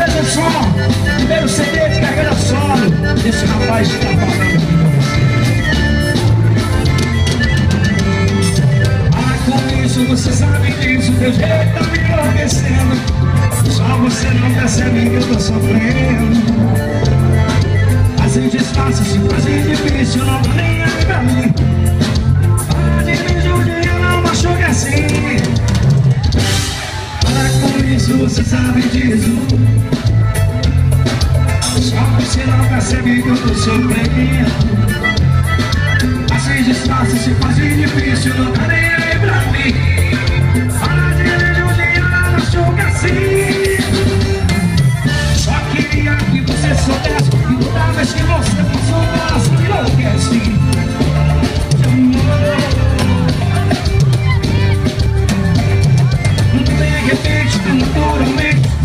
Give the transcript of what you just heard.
Veja som, primeiro CD de carreira solo. Esse rapaz que tá falando Ah, com isso você sabe disso Teu jeito tá me enlouquecendo. Só você não percebe que eu tô sofrendo. Assim desfácil, se faz difícil Não nem gente sabe disso. Só você não percebe que eu tô sofrendo Assim disfarce se faz It's important.